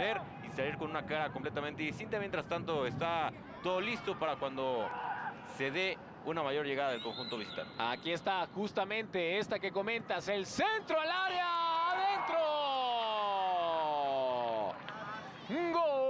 poner y salir con una cara completamente distinta. Mientras tanto, está todo listo para cuando se dé una mayor llegada del conjunto visitante. Aquí está justamente esta que comentas, el centro al área, adentro. Gol.